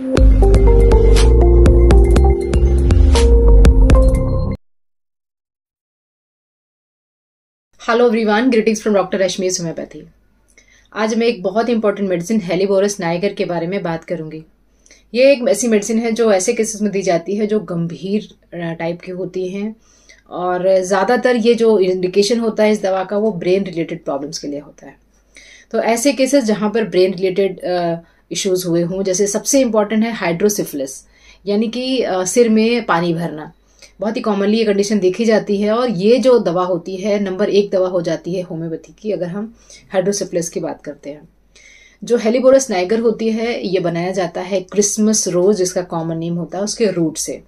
Hello everyone greetings from doctor Rashmi homeopathy आज मैं एक बहुत इंपॉर्टेंट मेडिसिन हेलीबोरस नाइगर के बारे में बात करूँगी। ये एक ऐसी मेडिसिन है जो ऐसे केसेस में दी जाती है जो गंभीर टाइप की होती हैं और ज़्यादातर ये जो इंडिकेशन होता है इस दवा का वो ब्रेन रिलेटेड प्रॉब्लम्स के लिए होता है। तो ऐसे केसेस जहाँ पर ब्रेन रिलेटेड इश्यूज़ हुए हों। जैसे सबसे इंपॉर्टेंट है हाइड्रोसिफिलिस यानी कि सिर में पानी भरना। बहुत ही कॉमनली ये कंडीशन देखी जाती है और ये जो दवा होती है नंबर एक दवा हो जाती है होम्योपैथी की, अगर हम हाइड्रोसिप्लेस की बात करते हैं। जो हेलीबोरस नाइगर होती है, ये बनाया जाता है क्रिसमस रोज जिसका कॉमन नेम होता है उसके रूट से।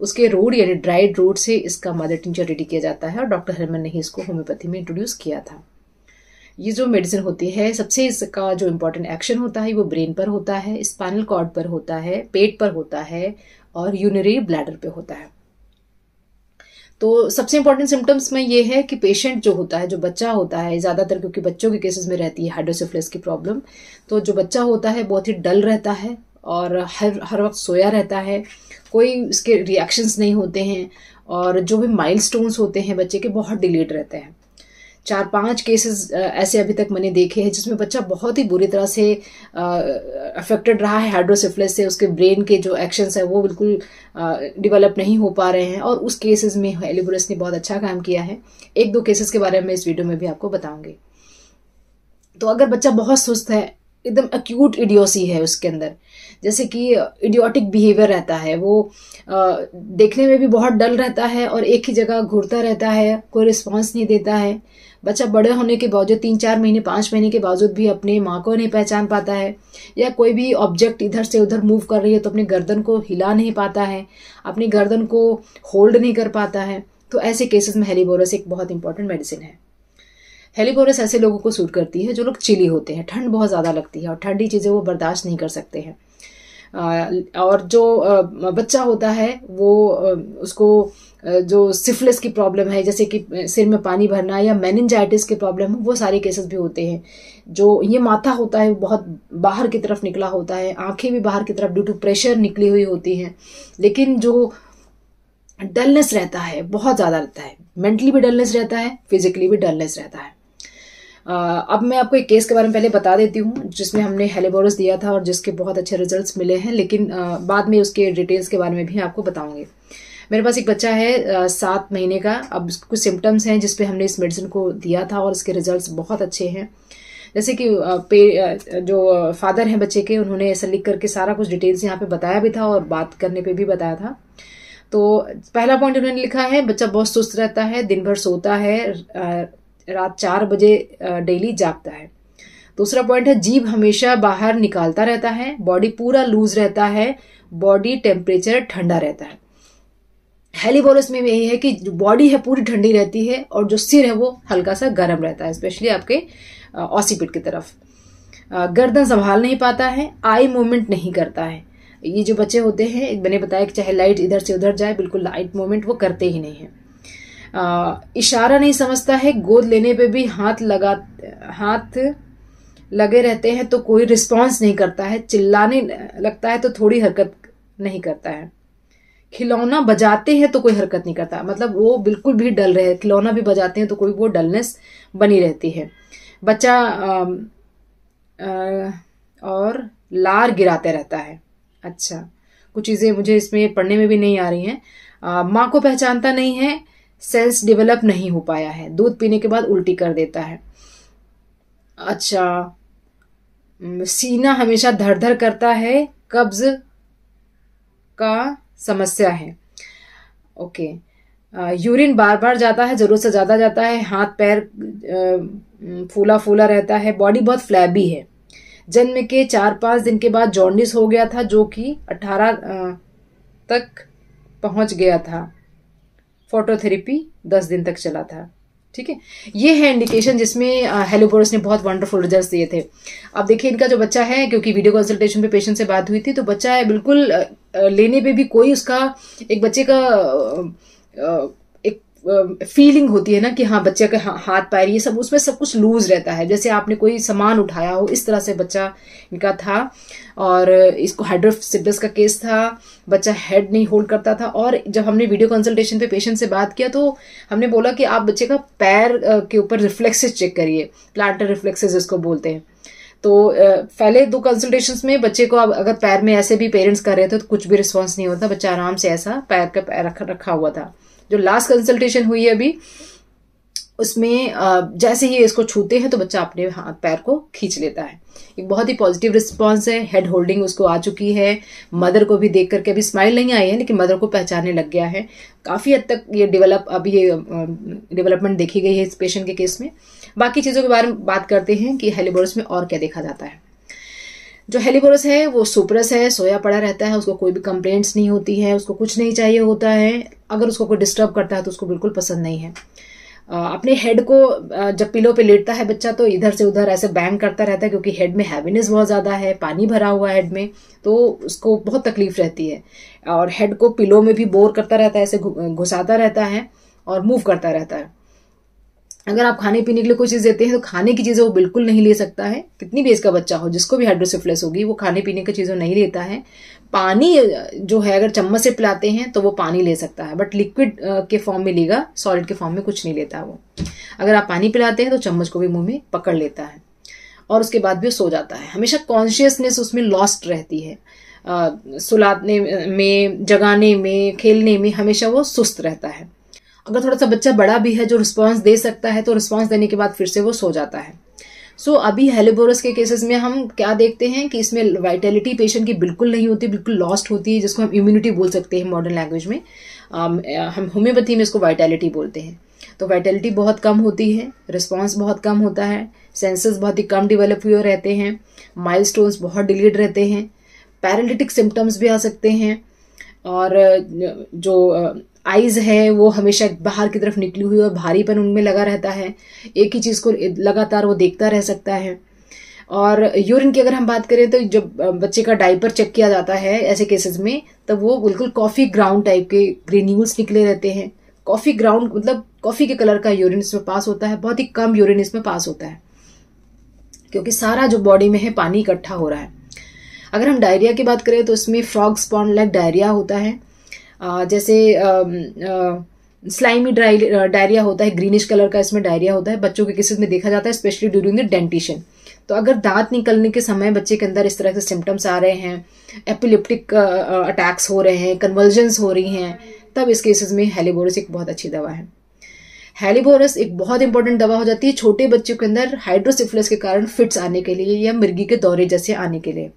उसके रूट यानी ड्राइड रूट से इसका मदर टिंचर रेडी किया जाता है और डॉक्टर हरमन ने ही इसको होम्योपैथी में इंट्रोड्यूस किया था। ये जो मेडिसिन होती है, सबसे इसका जो इम्पोर्टेंट एक्शन होता है, वो ब्रेन पर होता है स्पाइनल कॉर्ड पर होता है, पेट पर होता है और यूनरी ब्लैडर पे होता है। तो सबसे इंपॉर्टेंट सिम्टम्स में ये है कि पेशेंट जो होता है, जो बच्चा होता है, ज़्यादातर क्योंकि बच्चों के केसेस में रहती है हाइड्रोसिफ्लिस की प्रॉब्लम तो जो बच्चा होता है, बहुत ही डल रहता है और हर हर वक्त सोया रहता है, कोई उसके रिएक्शंस नहीं होते हैं और जो भी माइलस्टोन्स होते हैं बच्चे के, बहुत डिलेट रहते हैं। चार पाँच केसेस ऐसे अभी तक मैंने देखे हैं जिसमें बच्चा बहुत ही बुरी तरह से अफेक्टेड रहा है हाइड्रोसिफ्लिस से उसके ब्रेन के जो एक्शंस है वो बिल्कुल डेवलप नहीं हो पा रहे हैं और उस केसेस में एलिबोरस ने बहुत अच्छा काम किया है। एक दो केसेस के बारे में इस वीडियो में भी आपको बताऊँगी। तो अगर बच्चा बहुत सुस्त है एकदम अक्यूट इडियोसी है उसके अंदर जैसे कि इडियोटिक बिहेवियर रहता है वो आ, देखने में भी बहुत डल रहता है और एक ही जगह घूरता रहता है कोई रिस्पॉन्स नहीं देता है। बच्चा बड़े होने के बावजूद, तीन चार महीने, पाँच महीने के बावजूद भी अपने माँ को नहीं पहचान पाता है। या कोई भी ऑब्जेक्ट इधर से उधर मूव कर रही है तो अपने गर्दन को हिला नहीं पाता है, अपनी गर्दन को होल्ड नहीं कर पाता है। तो ऐसे केसेस में हेलीबोरस एक बहुत इंपॉर्टेंट मेडिसिन है। हेलीबोरस ऐसे लोगों को सूट करती है जो लोग चिली होते हैं। ठंड बहुत ज़्यादा लगती है और ठंडी चीज़ें वो बर्दाश्त नहीं कर सकते हैं। और जो बच्चा होता है वो उसको जो सिफिलिस की प्रॉब्लम है, जैसे कि सिर में पानी भरना या मैनजाइटिस की प्रॉब्लम वो सारे केसेस भी होते हैं। जो ये माथा होता है बहुत बाहर की तरफ़ निकला होता है, आँखें भी बाहर की तरफ़ ड्यू टू प्रेशर निकली हुई होती हैं। लेकिन जो डलनेस रहता है, बहुत ज़्यादा रहता है। मेंटली भी डलनेस रहता है फिजिकली भी डलनेस रहता है। अब मैं आपको एक केस के बारे में पहले बता देती हूँ, जिसमें हमने हेलेबोरस दिया था और जिसके बहुत अच्छे रिजल्ट्स मिले हैं, लेकिन बाद में उसके डिटेल्स के बारे में भी आपको बताऊँगी। मेरे पास एक बच्चा है सात महीने का। अब कुछ सिम्टम्स हैं जिसपे हमने इस मेडिसिन को दिया था और इसके रिजल्ट्स बहुत अच्छे हैं। जैसे कि पे जो फादर हैं बच्चे के, उन्होंने ऐसा लिख करके सारा कुछ डिटेल्स यहाँ पे बताया भी था और बात करने पे भी बताया था। तो पहला पॉइंट उन्होंने लिखा है, बच्चा बहुत सुस्त रहता है दिन भर सोता है रात चार बजे डेली जागता है। दूसरा पॉइंट है, जीभ हमेशा बाहर निकालता रहता है बॉडी पूरा लूज रहता है बॉडी टेम्परेचर ठंडा रहता है। हेलीबोरस में यही है कि जो बॉडी है पूरी ठंडी रहती है और जो सिर है वो हल्का सा गर्म रहता है स्पेशली आपके ऑसीपिट की तरफ़। गर्दन संभाल नहीं पाता है आई मूवमेंट नहीं करता है। ये जो बच्चे होते हैं, मैंने बताया कि चाहे लाइट इधर से उधर जाए, बिल्कुल लाइट मूवमेंट वो करते ही नहीं है। इशारा नहीं समझता है, गोद लेने पे भी हाथ लगा, हाथ लगे रहते हैं तो कोई रिस्पॉन्स नहीं करता है, चिल्लाने लगता है तो थोड़ी हरकत नहीं करता है। खिलौना बजाते हैं तो कोई हरकत नहीं करता। मतलब वो बिल्कुल भी डल रहे खिलौना भी बजाते हैं तो कोई वो डलनेस बनी रहती है। बच्चा आ, आ, और लार गिराते रहता है। अच्छा कुछ चीज़ें मुझे इसमें पढ़ने में भी नहीं आ रही हैं। माँ को पहचानता नहीं है सेंस डेवलप नहीं हो पाया है। दूध पीने के बाद उल्टी कर देता है। अच्छा सीना हमेशा धर धर करता है। कब्ज का समस्या है। ओके यूरिन बार बार जाता है, ज़रूरत से ज़्यादा जाता है, हाथ, पैर फूला फूला रहता है बॉडी बहुत फ्लैबी है। जन्म के चार पाँच दिन के बाद जॉन्डिस हो गया था, जो कि अठारह तक पहुँच गया था। फोटोथेरेपी दस दिन तक चला था। ठीक है? ये है इंडिकेशन जिसमें हेलोबोरस ने बहुत वंडरफुल रिज़ल्ट दिए थे। अब देखिए, इनका जो बच्चा है, क्योंकि वीडियो कंसल्टेशन पे पेशेंट से बात हुई थी तो बच्चा है बिल्कुल लेने पे भी कोई उसका, एक बच्चे का एक फीलिंग होती है ना कि हाँ बच्चे का हाथ, पैर, ये सब, उसमें सब कुछ लूज रहता है। जैसे आपने कोई सामान उठाया हो, इस तरह से बच्चा इनका था और इसको हाइड्रोसिपस का केस था, बच्चा हेड नहीं होल्ड करता था और जब हमने वीडियो कंसल्टेशन पे पेशेंट से बात किया तो हमने बोला कि आप बच्चे का पैर के ऊपर रिफ्लेक्सेस चेक करिए प्लांटर रिफ्लेक्सेस इसको बोलते हैं। तो पहले दो कंसल्टेशन में बच्चे को अब अगर पैर में ऐसे भी पेरेंट्स कर रहे थे तो कुछ भी रिस्पॉन्स नहीं होता बच्चा आराम से ऐसा पैर का पैर रखा, हुआ था। जो लास्ट कंसल्टेशन हुई है अभी उसमें जैसे ही इसको छूते हैं तो बच्चा अपने हाथ पैर को खींच लेता है। एक बहुत ही पॉजिटिव रिस्पॉन्स है हेड होल्डिंग उसको आ चुकी है। मदर को भी देख करके अभी स्माइल नहीं आई है, लेकिन मदर को पहचानने लग गया है। काफ़ी हद तक ये डेवलप अभी ये डेवलपमेंट देखी गई है इस पेशेंट के केस में। बाकी चीज़ों के बारे में बात करते हैं कि हेलीबोरस में और क्या देखा जाता है। जो हेलीबोरस है, वो सुपरस है, सोया पड़ा रहता है, उसको कोई भी कंप्लेंट्स नहीं होती है, उसको कुछ नहीं चाहिए होता है। अगर उसको कोई डिस्टर्ब करता है तो उसको बिल्कुल पसंद नहीं है। अपने हेड को जब पिलो पे लेटता है बच्चा तो इधर से उधर ऐसे बैंग करता रहता है, क्योंकि हेड में हैवीनेस बहुत ज़्यादा है, पानी भरा हुआ हेड में तो उसको बहुत तकलीफ़ रहती है। और हेड को पिलो में भी बोर करता रहता है, ऐसे घुसाता रहता है और मूव करता रहता है। अगर आप खाने पीने के लिए कोई चीज़ देते हैं तो खाने की चीज़ें वो बिल्कुल नहीं ले सकता है। कितनी भी इसका बच्चा हो, जिसको भी हाइड्रोसिफ्लिस होगी, वो खाने पीने की चीज़ों नहीं लेता है। पानी जो है, अगर चम्मच से पिलाते हैं तो वो पानी ले सकता है। बट लिक्विड के फॉर्म में लेगा सॉलिड के फॉर्म में कुछ नहीं लेता वो। अगर आप पानी पिलाते हैं तो चम्मच को भी मुँह में पकड़ लेता है। और उसके बाद भी वो सो जाता है। हमेशा कॉन्शियसनेस उसमें लॉस्ट रहती है। सुलाने में, जगाने में, खेलने में हमेशा वो सुस्त रहता है। अगर थोड़ा सा बच्चा बड़ा भी है जो रिस्पॉन्स दे सकता है तो रिस्पॉन्स देने के बाद फिर से वो सो जाता है। सो so, अभी हेलोबोरस के केसेस में हम क्या देखते हैं कि इसमें वाइटेलिटी पेशेंट की बिल्कुल नहीं होती बिल्कुल लॉस्ट होती है जिसको हम इम्यूनिटी बोल सकते हैं मॉडर्न लैंग्वेज में। हम होम्योपैथी में इसको वाइटेलिटी बोलते हैं। तो वाइटेलिटी बहुत कम होती है रिस्पॉन्स बहुत कम होता है सेंसेस बहुत ही कम डिवेलप हुए रहते हैं माइल बहुत डिलीड रहते हैं पैरालिटिक सिम्टम्स भी आ सकते हैं और जो आईज है, वो हमेशा बाहर की तरफ़ निकली हुई और भारीपन उनमें लगा रहता है। एक ही चीज़ को लगातार वो देखता रह सकता है। और यूरिन की अगर हम बात करें तो जब बच्चे का डाइपर चेक किया जाता है ऐसे केसेस में, तब वो बिल्कुल कॉफ़ी ग्राउंड टाइप के ग्रेन्यूल्स निकले रहते हैं। कॉफ़ी ग्राउंड मतलब कॉफ़ी के कलर का यूरिन इसमें पास होता है, बहुत ही कम यूरिन इसमें पास होता है। क्योंकि सारा जो बॉडी में है, पानी इकट्ठा हो रहा है। अगर हम डायरिया की बात करें तो इसमें फ्रॉग स्पॉन्ड लाइक डायरिया होता है। जैसे स्लाइमी डायरिया होता है ग्रीनिश कलर का इसमें डायरिया होता है, बच्चों के केसेस में देखा जाता है स्पेशली ड्यूरिंग द डेंटिशन तो अगर दांत निकलने के समय बच्चे के अंदर इस तरह के सिम्टम्स आ रहे हैं एपिलिप्टिक अटैक्स हो रहे हैं कन्वर्जन्स हो रही हैं, तब इस केसेस में हेलीबोरस एक बहुत अच्छी दवा है. हेलीबोरस एक बहुत इंपॉर्टेंट दवा हो जाती है छोटे बच्चों के अंदर हाइड्रोसिफिलस के कारण फिट्स आने के लिए या मिर्गी के दौरे जैसे आने के लिए.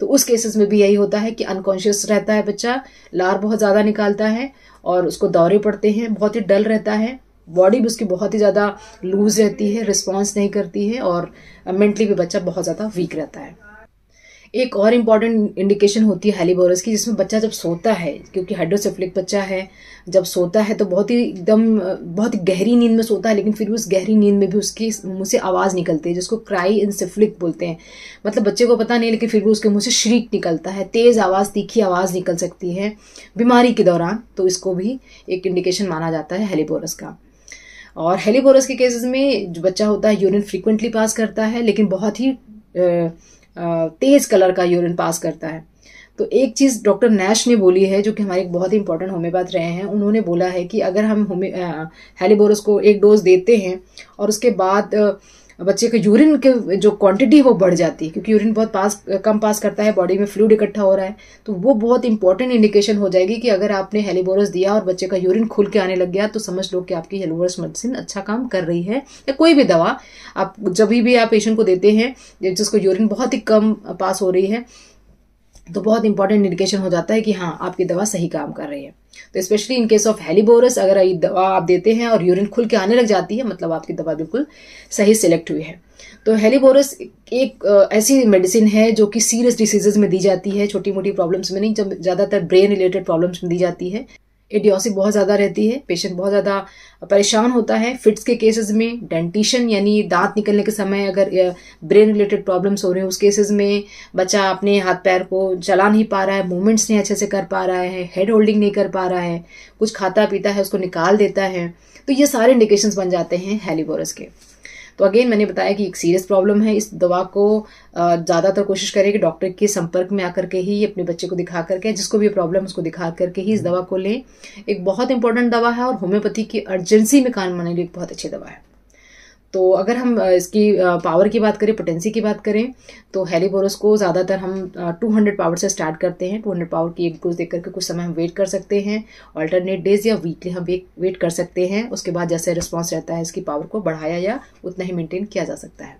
तो उस केसेस में भी यही होता है कि अनकॉन्शियस रहता है बच्चा, लार बहुत ज़्यादा निकालता है और उसको दौरे पड़ते हैं, बहुत ही डल रहता है बॉडी भी उसकी बहुत ही ज़्यादा लूज रहती है रिस्पॉन्स नहीं करती है और मेंटली भी बच्चा बहुत ज़्यादा वीक रहता है। एक और इंपॉर्टेंट इंडिकेशन होती है हेलीबोरस की, जिसमें बच्चा जब सोता है, क्योंकि हाइड्रोसेफ्लिक बच्चा है, जब सोता है तो बहुत ही एकदम, बहुत गहरी नींद में सोता है, लेकिन फिर भी उस गहरी नींद में भी उसकी मुँह से आवाज़ निकलती है, जिसको क्राई इंसेफ्लिक बोलते हैं। मतलब बच्चे को पता नहीं लेकिन फिर भी उसके मुँह से श्रीक निकलता है, तेज आवाज़, तीखी आवाज़ निकल सकती है बीमारी के दौरान तो इसको भी एक इंडिकेशन माना जाता है हेलीबोरस का। और हेलीबोरस के केसेस में जो बच्चा होता है यूरिन फ्रीक्वेंटली पास करता है, लेकिन बहुत ही तेज कलर का यूरिन पास करता है। तो एक चीज़ डॉक्टर नैश ने बोली है, जो कि हमारे एक बहुत ही इंपॉर्टेंट होम्योपैथ रहे हैं, उन्होंने बोला है कि अगर हम होम्यो हेलीबोरस को एक डोज देते हैं, और उसके बाद बच्चे के यूरिन के जो क्वांटिटी वो बढ़ जाती है, क्योंकि यूरिन बहुत पास, कम पास करता है बॉडी में फ्लूड इकट्ठा हो रहा है तो वो बहुत इंपॉर्टेंट इंडिकेशन हो जाएगी कि अगर आपने हेलीबोरस दिया और बच्चे का यूरिन खुल के आने लग गया तो समझ लो कि आपकी हेलीबोरस मेडिसिन अच्छा काम कर रही है, या कोई भी दवा, आप जब भी आप पेशेंट को देते हैं, जिसको यूरिन बहुत ही कम पास हो रही है तो बहुत इंपॉर्टेंट इंडिकेशन हो जाता है कि हाँ आपकी दवा सही काम कर रही है। तो specially in case of helleborus अगर ये दवा आप देते हैं और यूरिन खुल के आने लग जाती है मतलब आपकी दवा बिल्कुल सही सिलेक्ट हुई है। तो हेलीबोरस एक ऐसी मेडिसिन है जो कि सीरियस डिसीजेज में दी जाती है छोटी मोटी प्रॉब्लम्स में नहीं, जब ज़्यादातर ब्रेन रिलेटेड प्रॉब्लम्स में दी जाती है। एडियोसिक बहुत ज़्यादा रहती है पेशेंट बहुत ज़्यादा परेशान होता है। फिट्स के केसेस में डेंटिशन यानी दांत निकलने के समय अगर ब्रेन रिलेटेड प्रॉब्लम्स हो रहे हैं, उस केसेस में बच्चा अपने हाथ पैर को चला नहीं पा रहा है मूवमेंट्स नहीं अच्छे से कर पा रहा है हेड होल्डिंग नहीं कर पा रहा है, कुछ खाता पीता है, उसको निकाल देता है तो ये सारे इंडिकेशंस बन जाते हैं हेलीबोरस के। तो अगेन मैंने बताया कि एक सीरियस प्रॉब्लम है। इस दवा को ज़्यादातर कोशिश करें कि डॉक्टर के संपर्क में आकर के ही अपने बच्चे को दिखा करके जिसको भी प्रॉब्लम उसको दिखा करके ही इस दवा को लें। एक बहुत इंपॉर्टेंट दवा है और होम्योपैथी की अर्जेंसी में काम माने लिए एक बहुत अच्छी दवा है। तो अगर हम इसकी पावर की बात करें पोटेंसी की बात करें तो हेलीबोरस को ज़्यादातर हम 200 पावर से स्टार्ट करते हैं। 200 पावर की एक डोज देख करके कुछ समय हम वेट कर सकते हैं। अल्टरनेट डेज़ या वीकली हम वेट कर सकते हैं। उसके बाद जैसे रिस्पॉन्स रहता है, इसकी पावर को बढ़ाया या उतना ही मेंटेन किया जा सकता है।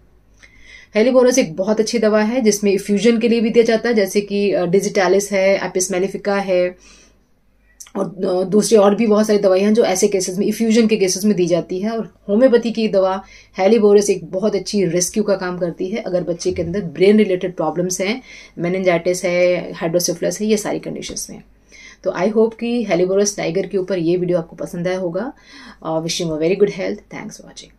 हेलीबोरस एक बहुत अच्छी दवा है, जिसमें इफ्यूजन के लिए भी दिया जाता है। जैसे कि डिजिटालिस है एपिसमेलिफिका है और दूसरी और भी बहुत सारी दवाइयाँ जो ऐसे केसेस में इफ्यूजन के केसेस में दी जाती है और होम्योपैथी की दवा हेलीबोरस एक बहुत अच्छी रेस्क्यू का काम करती है अगर बच्चे के अंदर ब्रेन रिलेटेड प्रॉब्लम्स हैं मैनजाइटिस है हाइड्रोसिफ्लस है, ये सारी कंडीशंस में तो आई होप कि हेलीबोरस टाइगर के ऊपर ये वीडियो आपको पसंद आया होगा। Wishing a very good health thanks for watching